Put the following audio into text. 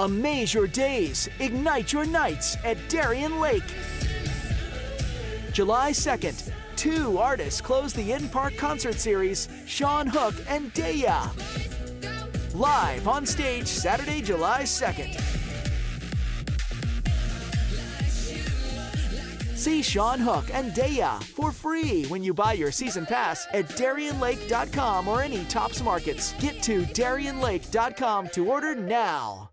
Amaze your days, ignite your nights at Darien Lake. July 2nd, two artists close the In Park concert series Shawn Hook and Daya. Live on stage Saturday, July 2nd. See Shawn Hook and Daya for free when you buy your season pass at DarienLake.com or any Tops Markets. Get to DarienLake.com to order now.